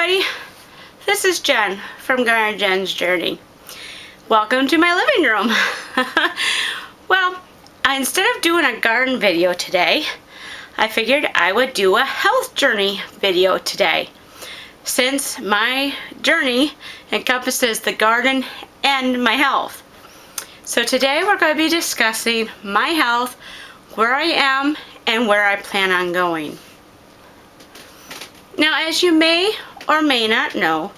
everybody. This is Jen from Garden Jen's Journey. Welcome to my living room. well, instead of doing a garden video today, I figured I would do a health journey video today. Since my journey encompasses the garden and my health. So today we're going to be discussing my health, where I am, and where I plan on going. Now as you may or may not know,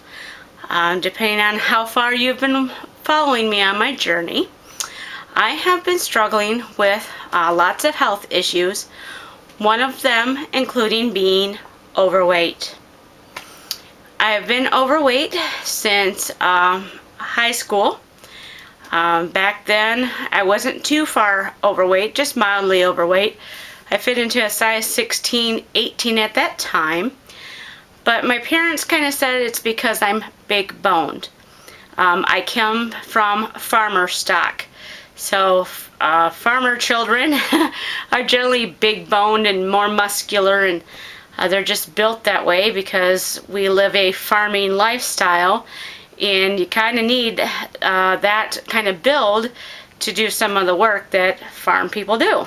um, depending on how far you've been following me on my journey, I have been struggling with uh, lots of health issues, one of them including being overweight. I have been overweight since um, high school. Um, back then, I wasn't too far overweight, just mildly overweight. I fit into a size 16, 18 at that time. But my parents kind of said it's because I'm big boned. Um, I come from farmer stock. So uh, farmer children are generally big boned and more muscular and uh, they're just built that way because we live a farming lifestyle and you kind of need uh, that kind of build to do some of the work that farm people do.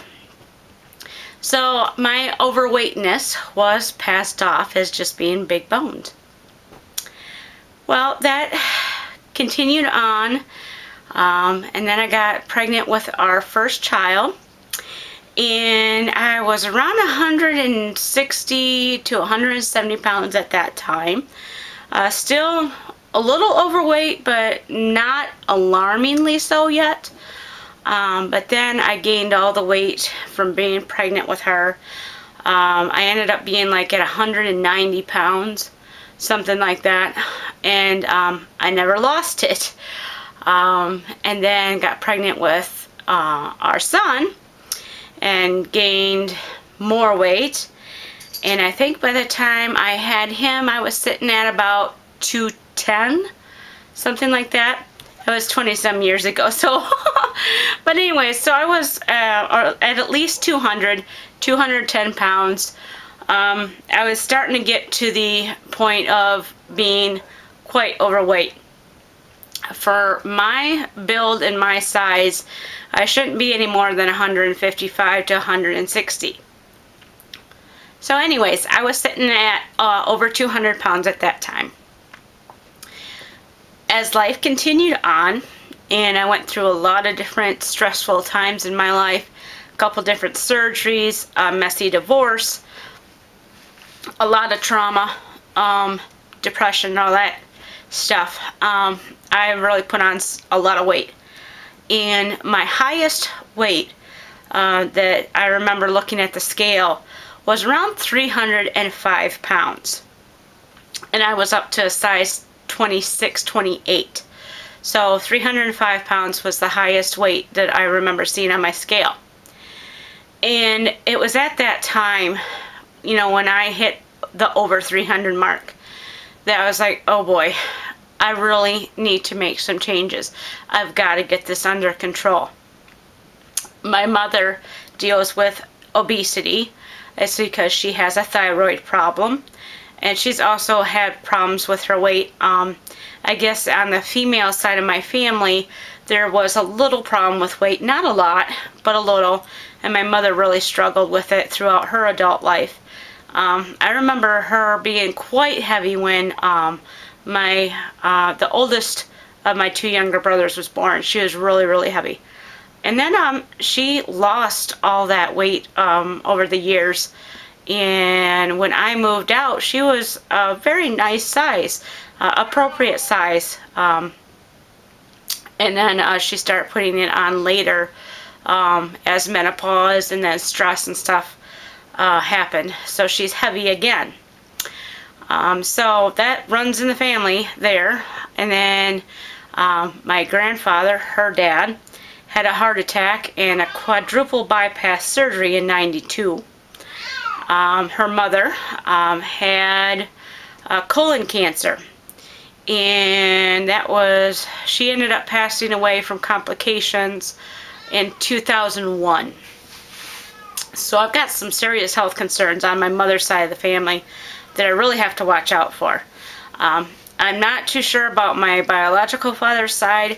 So my overweightness was passed off as just being big boned. Well, that continued on, um, and then I got pregnant with our first child, and I was around 160 to 170 pounds at that time. Uh, still a little overweight, but not alarmingly so yet. Um, but then I gained all the weight from being pregnant with her. Um, I ended up being like at 190 pounds, something like that. And um, I never lost it. Um, and then got pregnant with uh, our son and gained more weight. And I think by the time I had him, I was sitting at about 210, something like that. It was 20 some years ago. So, but anyway, so I was uh, at at least 200, 210 pounds. Um, I was starting to get to the point of being quite overweight. For my build and my size, I shouldn't be any more than 155 to 160. So anyways, I was sitting at uh, over 200 pounds at that time as life continued on, and I went through a lot of different stressful times in my life, a couple different surgeries, a messy divorce, a lot of trauma, um, depression, all that stuff. Um, I really put on a lot of weight. And my highest weight uh, that I remember looking at the scale was around 305 pounds. And I was up to a size 26, 28. So 305 pounds was the highest weight that I remember seeing on my scale. And it was at that time, you know, when I hit the over 300 mark, that I was like, oh boy, I really need to make some changes. I've got to get this under control. My mother deals with obesity. It's because she has a thyroid problem and she's also had problems with her weight. Um, I guess on the female side of my family, there was a little problem with weight, not a lot, but a little, and my mother really struggled with it throughout her adult life. Um, I remember her being quite heavy when um, my uh, the oldest of my two younger brothers was born. She was really, really heavy. And then um, she lost all that weight um, over the years and when I moved out she was a very nice size uh, appropriate size um, and then uh, she started putting it on later um, as menopause and then stress and stuff uh, happened. So she's heavy again. Um, so that runs in the family there. And then um, my grandfather her dad had a heart attack and a quadruple bypass surgery in 92 um, her mother um, had uh, colon cancer. And that was she ended up passing away from complications in 2001 so I've got some serious health concerns on my mother's side of the family that I really have to watch out for. Um, I'm not too sure about my biological father's side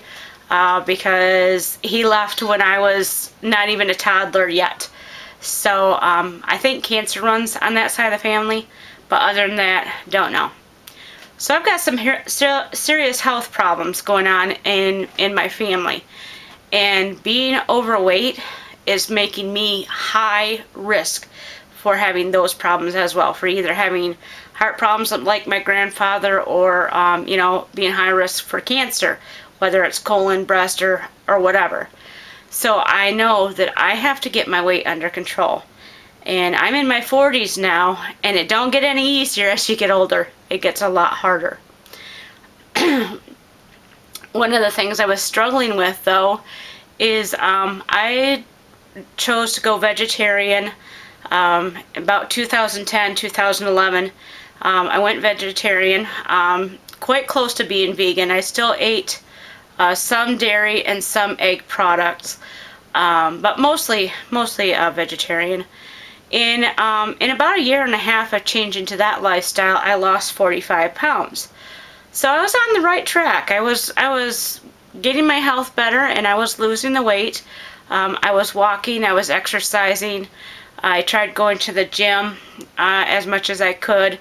uh, because he left when I was not even a toddler yet. So um, I think cancer runs on that side of the family, but other than that, don't know. So I've got some serious health problems going on in, in my family. And being overweight is making me high risk for having those problems as well, for either having heart problems like my grandfather or, um, you know, being high risk for cancer, whether it's colon, breast, or, or whatever. So I know that I have to get my weight under control. And I'm in my 40s now, and it don't get any easier as you get older. It gets a lot harder. One of the things I was struggling with, though, is um, I chose to go vegetarian um, about 2010, 2011. Um, I went vegetarian, um, quite close to being vegan. I still ate uh, some dairy and some egg products, um, but mostly mostly uh, vegetarian. In um, in about a year and a half of changing to that lifestyle, I lost 45 pounds. So I was on the right track. I was I was getting my health better, and I was losing the weight. Um, I was walking, I was exercising. I tried going to the gym uh, as much as I could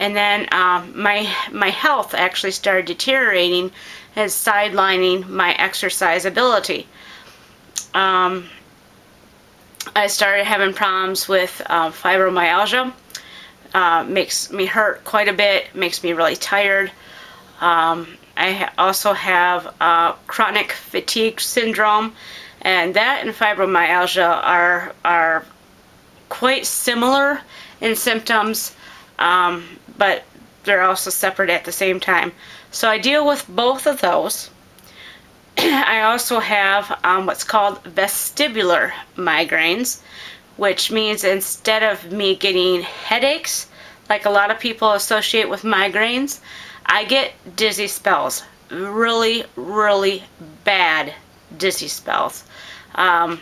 and then um, my my health actually started deteriorating as sidelining my exercise ability. Um, I started having problems with uh, fibromyalgia. Uh, makes me hurt quite a bit, makes me really tired. Um, I ha also have uh, chronic fatigue syndrome, and that and fibromyalgia are, are quite similar in symptoms, um, but they're also separate at the same time. So I deal with both of those. I also have um, what's called vestibular migraines, which means instead of me getting headaches, like a lot of people associate with migraines, I get dizzy spells. Really, really bad dizzy spells. Um,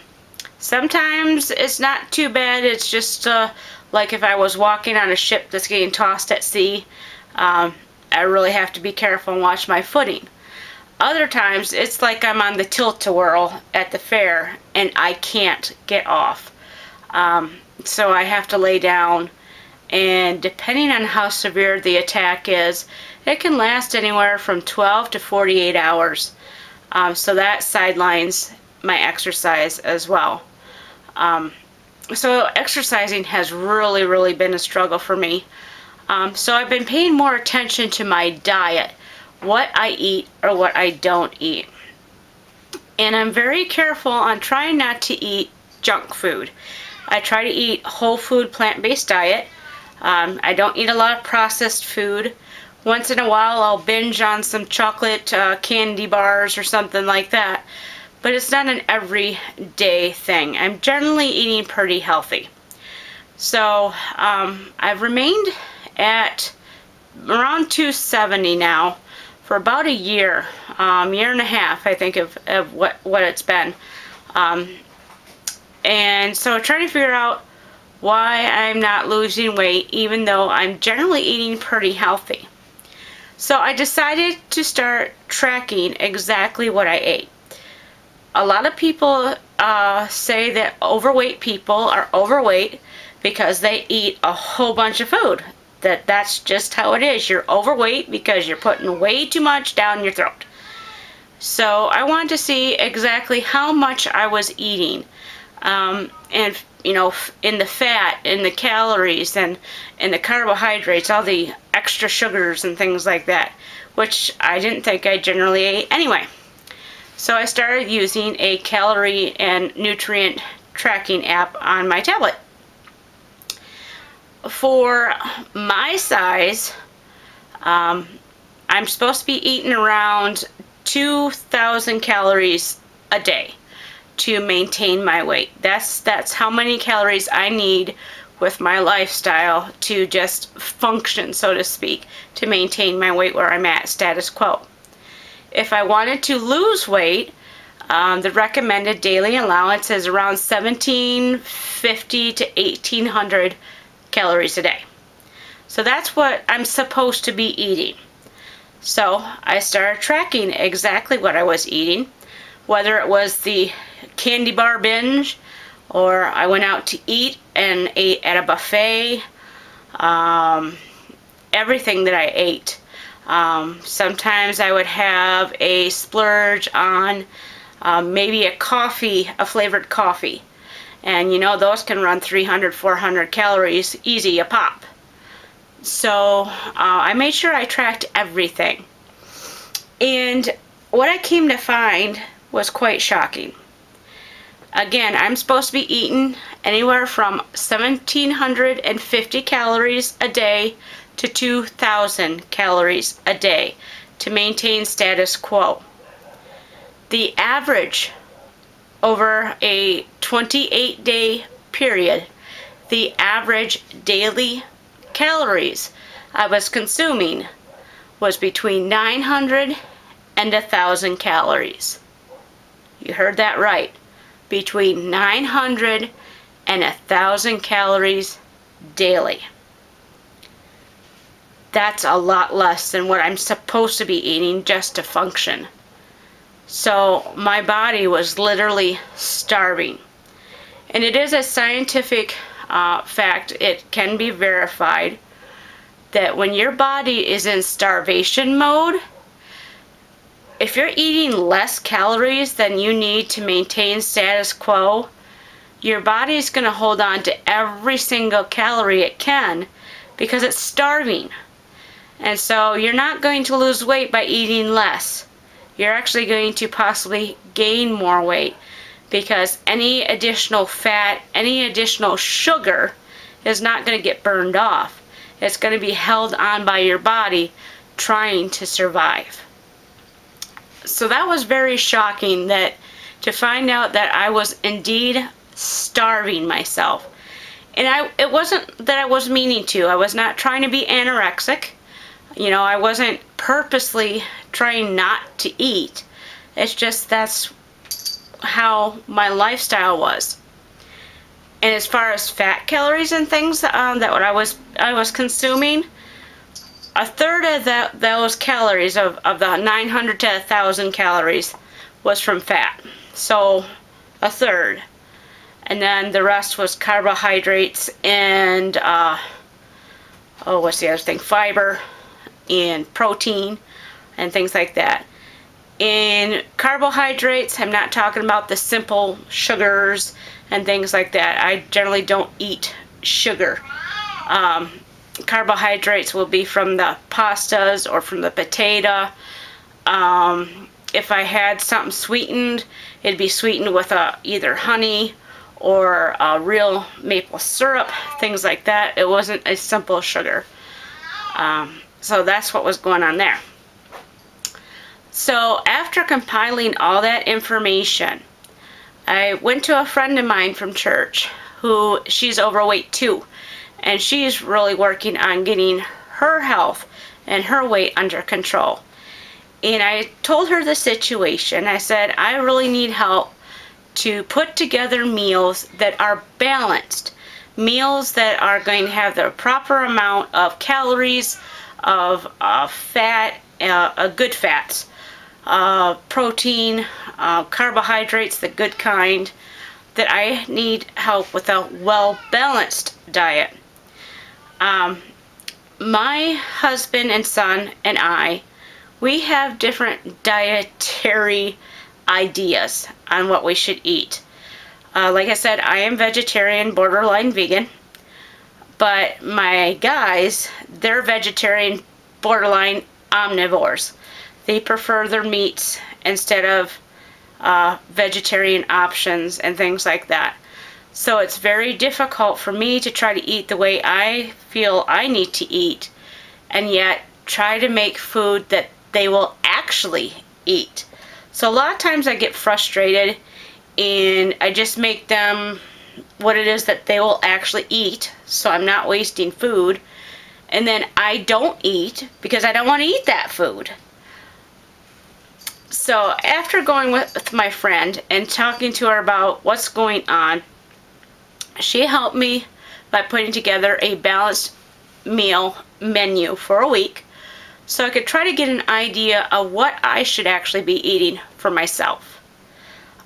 sometimes it's not too bad. It's just uh, like if I was walking on a ship that's getting tossed at sea, um, I really have to be careful and watch my footing. Other times, it's like I'm on the tilt-a-whirl at the fair and I can't get off. Um, so I have to lay down and depending on how severe the attack is, it can last anywhere from 12 to 48 hours. Um, so that sidelines my exercise as well. Um, so exercising has really, really been a struggle for me. Um, so I've been paying more attention to my diet, what I eat or what I don't eat. And I'm very careful on trying not to eat junk food. I try to eat whole food plant-based diet. Um, I don't eat a lot of processed food. Once in a while I'll binge on some chocolate uh, candy bars or something like that but it's not an everyday thing. I'm generally eating pretty healthy. So um, I've remained at around 270 now for about a year, um, year and a half I think of, of what, what it's been. Um, and so trying to figure out why I'm not losing weight even though I'm generally eating pretty healthy. So I decided to start tracking exactly what I ate a lot of people uh, say that overweight people are overweight because they eat a whole bunch of food. That that's just how it is. You're overweight because you're putting way too much down your throat. So I wanted to see exactly how much I was eating. Um, and you know, in the fat, in the calories, and in the carbohydrates, all the extra sugars and things like that, which I didn't think I generally ate anyway. So I started using a calorie and nutrient tracking app on my tablet. For my size, um, I'm supposed to be eating around 2,000 calories a day to maintain my weight. That's, that's how many calories I need with my lifestyle to just function, so to speak, to maintain my weight where I'm at, status quo. If I wanted to lose weight, um, the recommended daily allowance is around 1750 to 1800 calories a day. So that's what I'm supposed to be eating. So I started tracking exactly what I was eating, whether it was the candy bar binge or I went out to eat and ate at a buffet, um, everything that I ate. Um, sometimes I would have a splurge on um, maybe a coffee, a flavored coffee. And you know, those can run 300, 400 calories easy a pop. So uh, I made sure I tracked everything. And what I came to find was quite shocking. Again, I'm supposed to be eating anywhere from 1750 calories a day to 2000 calories a day to maintain status quo. The average over a 28 day period, the average daily calories I was consuming was between 900 and 1,000 calories. You heard that right. Between 900 and 1,000 calories daily. That's a lot less than what I'm supposed to be eating just to function. So my body was literally starving. And it is a scientific uh, fact, it can be verified, that when your body is in starvation mode, if you're eating less calories than you need to maintain status quo, your body is going to hold on to every single calorie it can because it's starving. And so you're not going to lose weight by eating less. You're actually going to possibly gain more weight because any additional fat, any additional sugar is not going to get burned off. It's going to be held on by your body trying to survive. So that was very shocking that to find out that I was indeed starving myself. And I it wasn't that I was meaning to. I was not trying to be anorexic. You know, I wasn't purposely trying not to eat. It's just that's how my lifestyle was. And as far as fat calories and things um, that what I was I was consuming, a third of that those calories of, of the 900 to 1,000 calories was from fat. So a third. And then the rest was carbohydrates and, uh, oh, what's the other thing? Fiber and protein and things like that. In carbohydrates, I'm not talking about the simple sugars and things like that. I generally don't eat sugar. Um, carbohydrates will be from the pastas or from the potato. Um, if I had something sweetened, it'd be sweetened with a, uh, either honey or a real maple syrup, things like that. It wasn't a simple sugar. Um, so that's what was going on there. So after compiling all that information, I went to a friend of mine from church who she's overweight too. And she's really working on getting her health and her weight under control. And I told her the situation. I said, I really need help to put together meals that are balanced. Meals that are going to have the proper amount of calories, of uh, fat, uh, uh, good fats, uh, protein, uh, carbohydrates, the good kind, that I need help with a well-balanced diet. Um, my husband and son and I, we have different dietary ideas on what we should eat. Uh, like I said, I am vegetarian, borderline vegan. But my guys, they're vegetarian, borderline omnivores they prefer their meats instead of uh, vegetarian options and things like that. So it's very difficult for me to try to eat the way I feel I need to eat and yet try to make food that they will actually eat. So a lot of times I get frustrated and I just make them what it is that they will actually eat so I'm not wasting food and then I don't eat because I don't want to eat that food so after going with my friend and talking to her about what's going on, she helped me by putting together a balanced meal menu for a week so I could try to get an idea of what I should actually be eating for myself.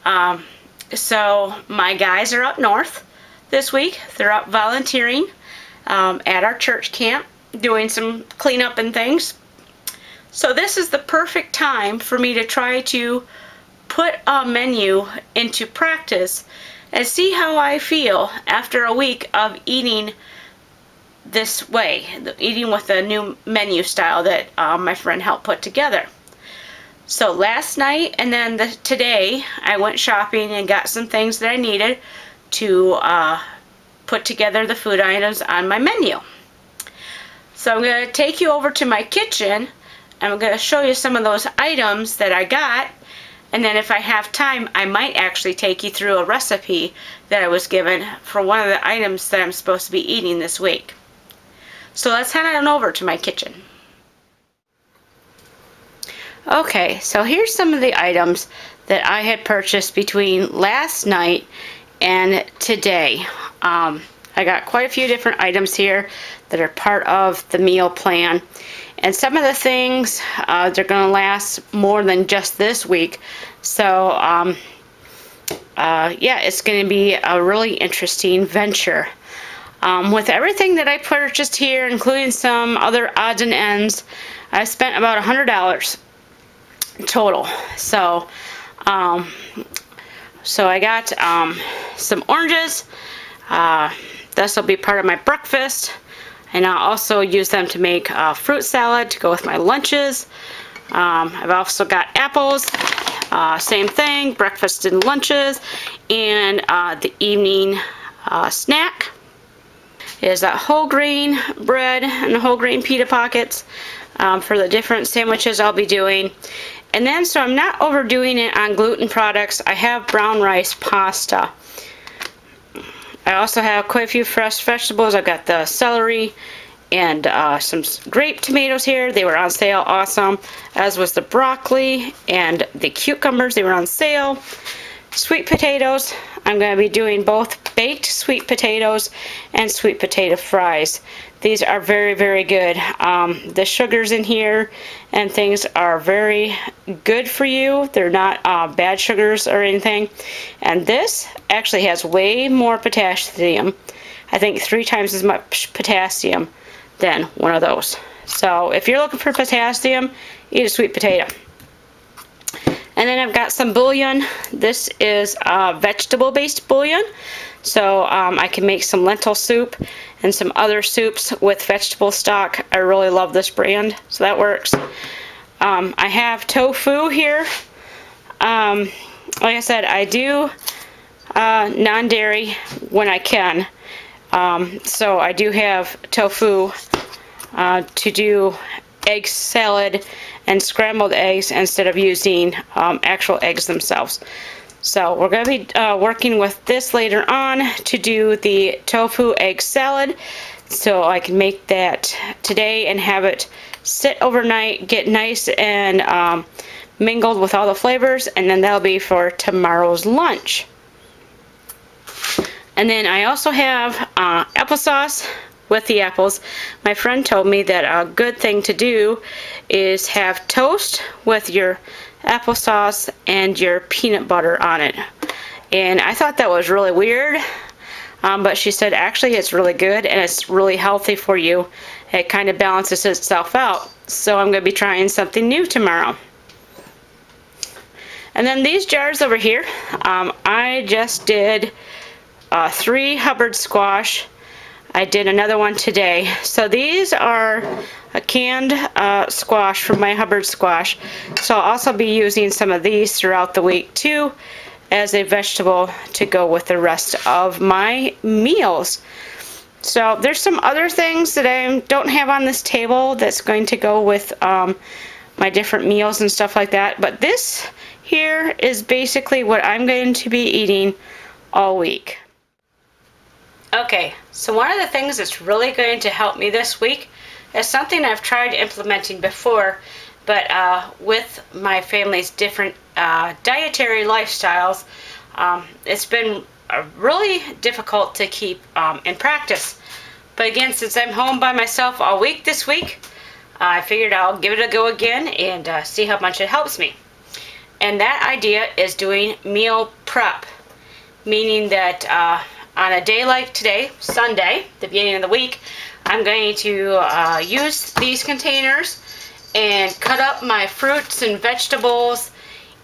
Um, so my guys are up north this week. They're up volunteering um, at our church camp doing some cleanup and things. So this is the perfect time for me to try to put a menu into practice and see how I feel after a week of eating this way, eating with a new menu style that um, my friend helped put together. So last night and then the, today I went shopping and got some things that I needed to uh, put together the food items on my menu. So I'm going to take you over to my kitchen and I'm going to show you some of those items that I got and then if I have time I might actually take you through a recipe that I was given for one of the items that I'm supposed to be eating this week. So let's head on over to my kitchen. Okay, so here's some of the items that I had purchased between last night and today. Um, I got quite a few different items here that are part of the meal plan. And some of the things, uh, they're going to last more than just this week. So, um, uh, yeah, it's going to be a really interesting venture. Um, with everything that I purchased here, including some other odds and ends, I spent about $100 total. So, um, so I got um, some oranges. Uh, this will be part of my breakfast. And I'll also use them to make fruit salad to go with my lunches. Um, I've also got apples, uh, same thing, breakfast and lunches, and uh, the evening uh, snack is that whole grain bread and whole grain pita pockets um, for the different sandwiches I'll be doing. And then, so I'm not overdoing it on gluten products, I have brown rice pasta. I also have quite a few fresh vegetables. I've got the celery and uh, some grape tomatoes here. They were on sale, awesome. As was the broccoli and the cucumbers. They were on sale. Sweet potatoes. I'm going to be doing both baked sweet potatoes and sweet potato fries. These are very, very good. Um, the sugars in here and things are very good for you. They're not uh, bad sugars or anything. And this actually has way more potassium. I think three times as much potassium than one of those. So if you're looking for potassium, eat a sweet potato. And then I've got some bouillon. This is a vegetable-based bouillon. So um, I can make some lentil soup and some other soups with vegetable stock. I really love this brand, so that works. Um, I have tofu here. Um, like I said, I do uh, non-dairy when I can. Um, so I do have tofu uh, to do egg salad and scrambled eggs instead of using um, actual eggs themselves. So we're going to be uh, working with this later on to do the tofu egg salad. So I can make that today and have it sit overnight, get nice and um, mingled with all the flavors, and then that'll be for tomorrow's lunch. And then I also have uh, applesauce with the apples. My friend told me that a good thing to do is have toast with your applesauce and your peanut butter on it. And I thought that was really weird, um, but she said actually it's really good and it's really healthy for you. It kind of balances itself out. So I'm going to be trying something new tomorrow. And then these jars over here, um, I just did uh, three Hubbard squash. I did another one today. So these are a canned uh, squash from my Hubbard squash. So I'll also be using some of these throughout the week too as a vegetable to go with the rest of my meals. So there's some other things that I don't have on this table that's going to go with um, my different meals and stuff like that. But this here is basically what I'm going to be eating all week. Okay, so one of the things that's really going to help me this week is something I've tried implementing before, but uh, with my family's different uh, dietary lifestyles, um, it's been uh, really difficult to keep um, in practice. But again, since I'm home by myself all week this week, I figured I'll give it a go again and uh, see how much it helps me. And that idea is doing meal prep, meaning that uh, on a day like today, Sunday, the beginning of the week, I'm going to uh, use these containers and cut up my fruits and vegetables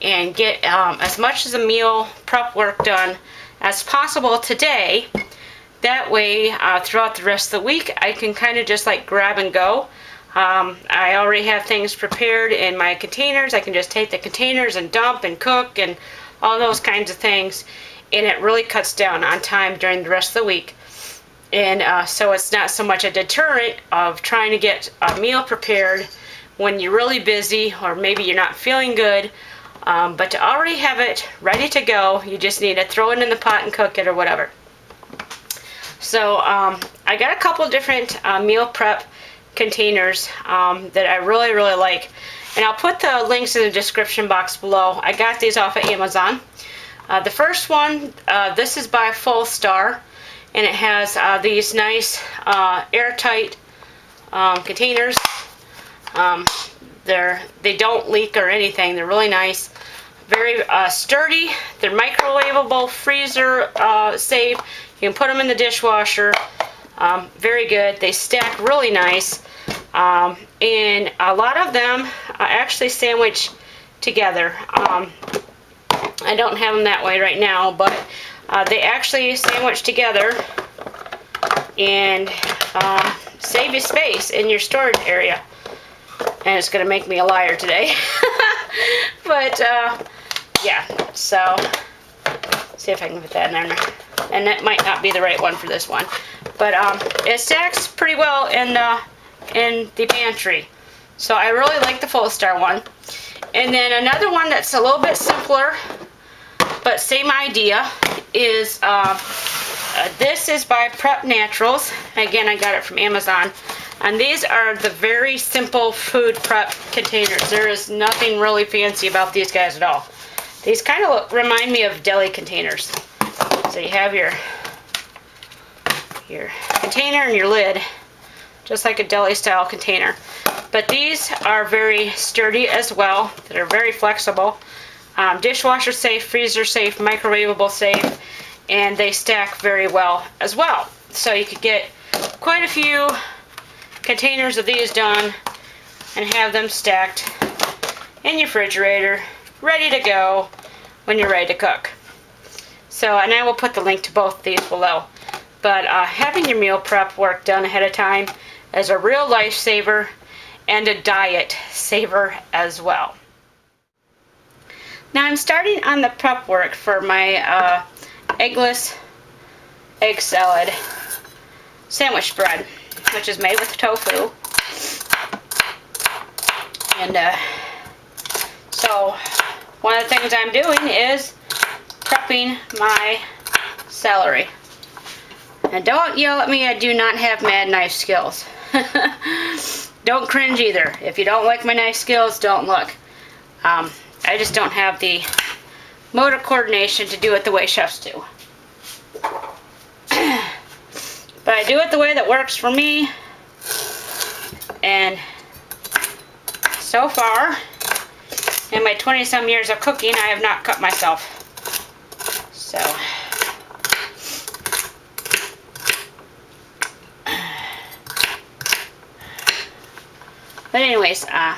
and get um, as much of the meal prep work done as possible today. That way, uh, throughout the rest of the week, I can kind of just like grab and go. Um, I already have things prepared in my containers. I can just take the containers and dump and cook and all those kinds of things. And it really cuts down on time during the rest of the week. And uh, so it's not so much a deterrent of trying to get a meal prepared when you're really busy or maybe you're not feeling good. Um, but to already have it ready to go, you just need to throw it in the pot and cook it or whatever. So um, I got a couple different uh, meal prep containers um, that I really, really like. And I'll put the links in the description box below. I got these off of Amazon. Uh, the first one, uh, this is by Fullstar. And it has uh, these nice uh, airtight um, containers. Um, they're, they don't leak or anything. They're really nice. Very uh, sturdy. They're microwavable, freezer uh, safe. You can put them in the dishwasher. Um, very good. They stack really nice. Um, and a lot of them actually sandwich together. I don't have them that way right now, but uh, they actually sandwich together and um, save you space in your storage area. And it's going to make me a liar today. but, uh, yeah, so see if I can put that in there. And that might not be the right one for this one. But um, it stacks pretty well in the, in the pantry. So I really like the Fullstar one. And then another one that's a little bit simpler, but same idea, is uh, uh, this is by Prep Naturals. Again, I got it from Amazon. And these are the very simple food prep containers. There is nothing really fancy about these guys at all. These kind of remind me of deli containers. So you have your your container and your lid, just like a deli style container. But these are very sturdy as well. They're very flexible. Um, dishwasher safe, freezer safe, microwavable safe, and they stack very well as well. So you could get quite a few containers of these done and have them stacked in your refrigerator, ready to go when you're ready to cook. So, and I will put the link to both these below. But uh, having your meal prep work done ahead of time is a real lifesaver and a diet saver as well. Now I'm starting on the prep work for my uh, eggless egg salad sandwich bread, which is made with tofu. And uh, so one of the things I'm doing is prepping my celery. And don't yell at me, I do not have mad knife skills. don't cringe either. If you don't like my knife skills, don't look. Um, I just don't have the motor coordination to do it the way chefs do. but I do it the way that works for me. And so far, in my 20 some years of cooking, I have not cut myself. So... But anyways, uh,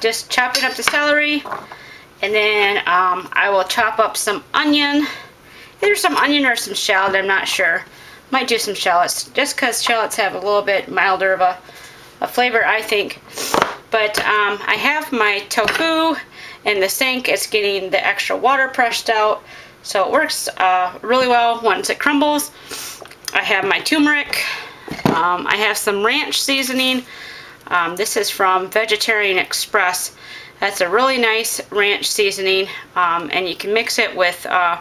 just chopping up the celery. And then um, I will chop up some onion. Either some onion or some shallot, I'm not sure. Might do some shallots, just because shallots have a little bit milder of a, a flavor, I think. But um, I have my tofu in the sink. It's getting the extra water pressed out. So it works uh, really well once it crumbles. I have my turmeric. Um, I have some ranch seasoning. Um, this is from Vegetarian Express. That's a really nice ranch seasoning um, and you can mix it with uh,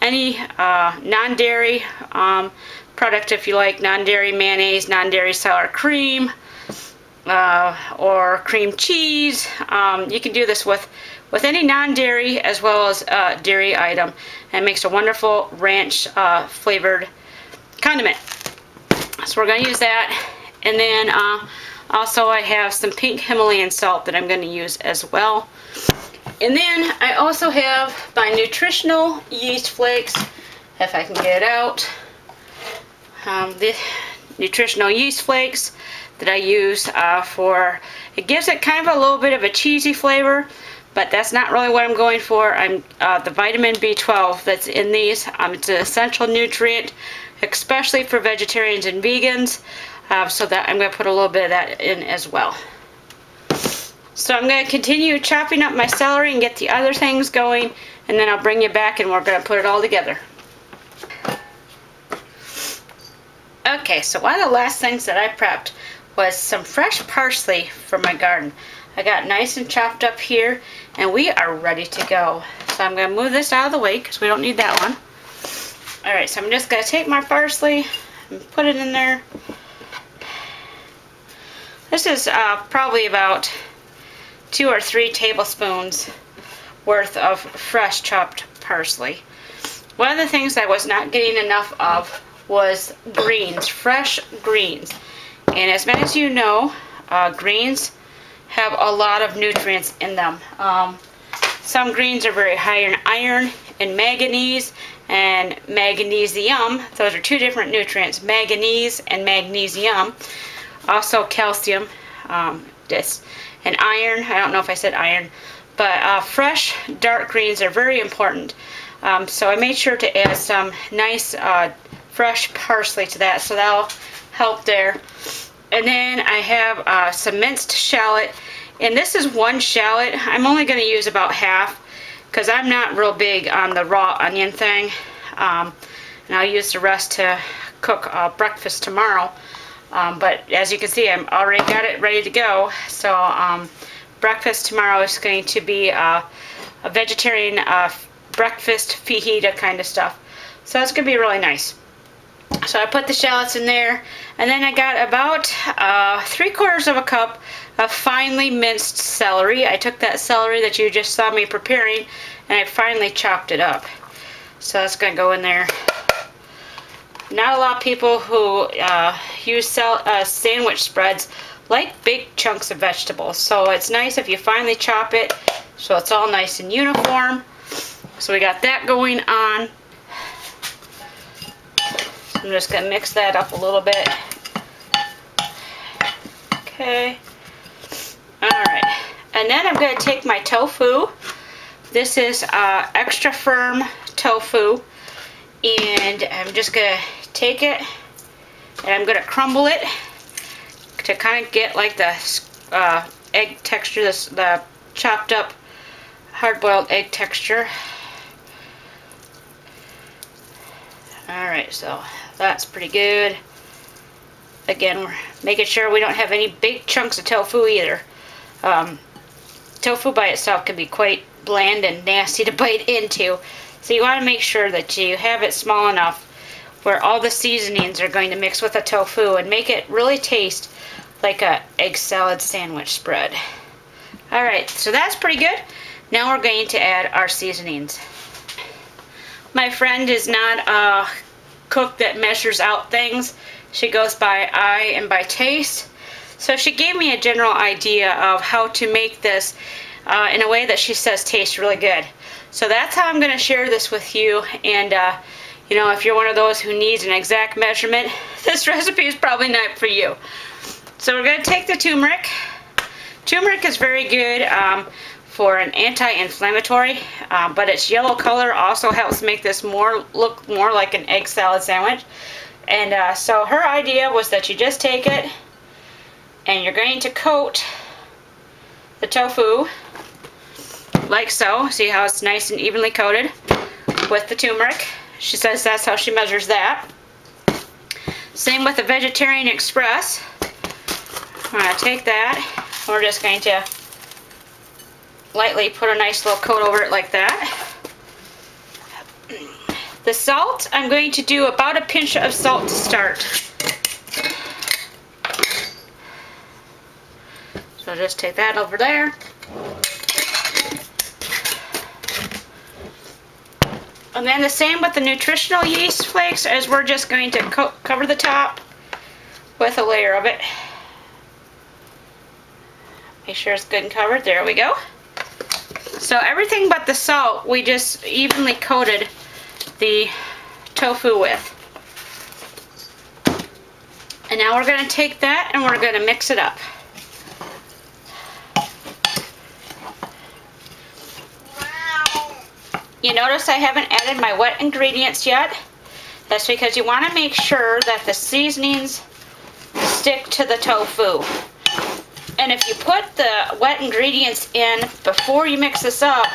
any uh, non-dairy um, product if you like non-dairy mayonnaise, non-dairy sour cream, uh, or cream cheese. Um, you can do this with, with any non-dairy as well as uh, dairy item and it makes a wonderful ranch uh, flavored condiment. So we're going to use that and then uh, Also, I have some pink Himalayan salt that I'm going to use as well. And then I also have my nutritional yeast flakes, if I can get it out. Um, the nutritional yeast flakes that I use uh, for, it gives it kind of a little bit of a cheesy flavor, but that's not really what I'm going for. I'm uh, the vitamin B12 that's in these. Um, it's an essential nutrient, especially for vegetarians and vegans. So that I'm going to put a little bit of that in as well. So I'm going to continue chopping up my celery and get the other things going, and then I'll bring you back and we're going to put it all together. Okay, so one of the last things that I prepped was some fresh parsley from my garden. I got nice and chopped up here and we are ready to go. So I'm going to move this out of the way because we don't need that one. Alright, so I'm just going to take my parsley and put it in there. This is uh, probably about two or three tablespoons worth of fresh chopped parsley. One of the things I was not getting enough of was greens, fresh greens. And as many as you know, uh, greens have a lot of nutrients in them. Um, some greens are very high in iron and manganese and magnesium. Those are two different nutrients, manganese and magnesium. Also calcium, um, this, and iron. I don't know if I said iron, but uh, fresh dark greens are very important. Um, so I made sure to add some nice uh, fresh parsley to that, so that'll help there. And then I have uh, some minced shallot. And this is one shallot. I'm only going to use about half because I'm not real big on the raw onion thing. Um, and I'll use the rest to cook uh, breakfast tomorrow. Um, but as you can see, I'm already got it ready to go. So um, breakfast tomorrow is going to be uh, a vegetarian uh, breakfast fajita kind of stuff. So that's going to be really nice. So I put the shallots in there, and then I got about uh, three quarters of a cup of finely minced celery. I took that celery that you just saw me preparing, and I finely chopped it up. So that's going to go in there. Not a lot of people who uh, use uh, sandwich spreads like big chunks of vegetables. So it's nice if you finely chop it so it's all nice and uniform. So we got that going on. I'm just going to mix that up a little bit. Okay. Alright. And then I'm going to take my tofu. This is uh, extra firm tofu. And I'm just going to take it and I'm going to crumble it to kind of get like the uh, egg texture, this the chopped up hard-boiled egg texture. Alright, so that's pretty good. Again, we're making sure we don't have any big chunks of tofu either. Um, tofu by itself can be quite bland and nasty to bite into. So you want to make sure that you have it small enough where all the seasonings are going to mix with the tofu and make it really taste like a egg salad sandwich spread. Alright, so that's pretty good. Now we're going to add our seasonings. My friend is not a cook that measures out things. She goes by eye and by taste. So she gave me a general idea of how to make this uh, in a way that she says tastes really good. So that's how I'm going to share this with you. And, uh, you know, if you're one of those who needs an exact measurement, this recipe is probably not for you. So we're going to take the turmeric. Turmeric is very good. Um, for an anti-inflammatory, uh, but its yellow color also helps make this more look more like an egg salad sandwich. And uh, so her idea was that you just take it and you're going to coat the tofu like so. See how it's nice and evenly coated with the turmeric. She says that's how she measures that. Same with the Vegetarian Express. I'm going to take that. We're just going to lightly put a nice little coat over it like that. The salt, I'm going to do about a pinch of salt to start. So just take that over there. And then the same with the nutritional yeast flakes as we're just going to co cover the top with a layer of it. Make sure it's good and covered. There we go. So everything but the salt, we just evenly coated the tofu with. And now we're going to take that and we're going to mix it up. You notice I haven't added my wet ingredients yet. That's because you want to make sure that the seasonings stick to the tofu. And if you put the wet ingredients in before you mix this up,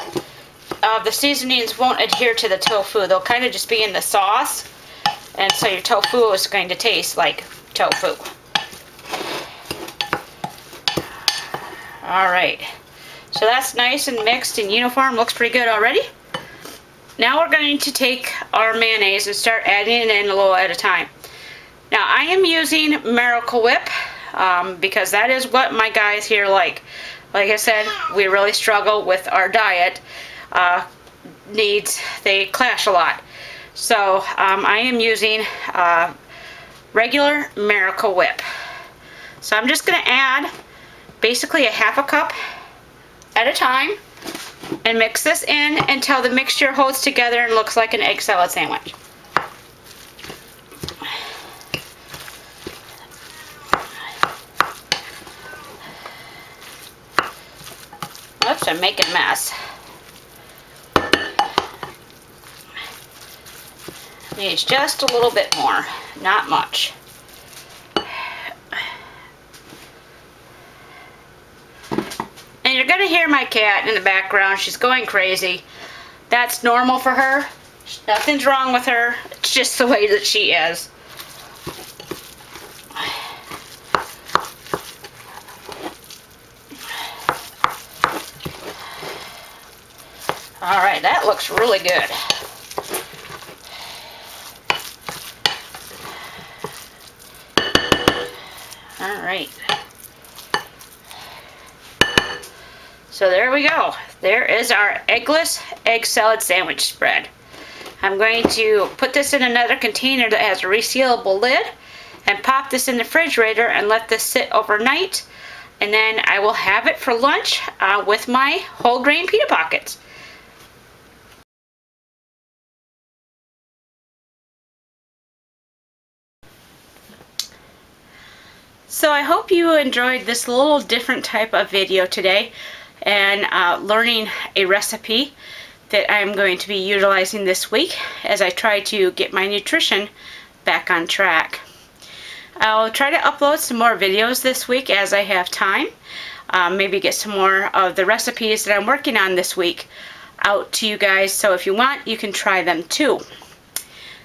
uh, the seasonings won't adhere to the tofu. They'll kind of just be in the sauce. And so your tofu is going to taste like tofu. Alright, so that's nice and mixed and uniform. Looks pretty good already. Now we're going to take our mayonnaise and start adding it in a little at a time. Now I am using Miracle Whip um, because that is what my guys here like. Like I said, we really struggle with our diet uh, needs. They clash a lot. So um, I am using uh, regular Miracle Whip. So I'm just going to add basically a half a cup at a time and mix this in until the mixture holds together and looks like an egg salad sandwich. Oops, I'm making a mess. Needs just a little bit more, not much. you're going hear my cat in the background. She's going crazy. That's normal for her. Nothing's wrong with her. It's just the way that she is. Alright, that looks really good. Alright. So there we go. There is our eggless egg salad sandwich spread. I'm going to put this in another container that has a resealable lid and pop this in the refrigerator and let this sit overnight. And then I will have it for lunch uh, with my whole grain pita pockets. So I hope you enjoyed this little different type of video today and uh, learning a recipe that I'm going to be utilizing this week as I try to get my nutrition back on track. I'll try to upload some more videos this week as I have time. Um, maybe get some more of the recipes that I'm working on this week out to you guys so if you want you can try them too.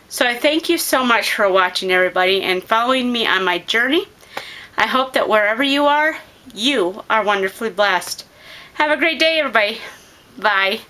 So I thank you so much for watching everybody and following me on my journey. I hope that wherever you are, you are wonderfully blessed. Have a great day, everybody. Bye.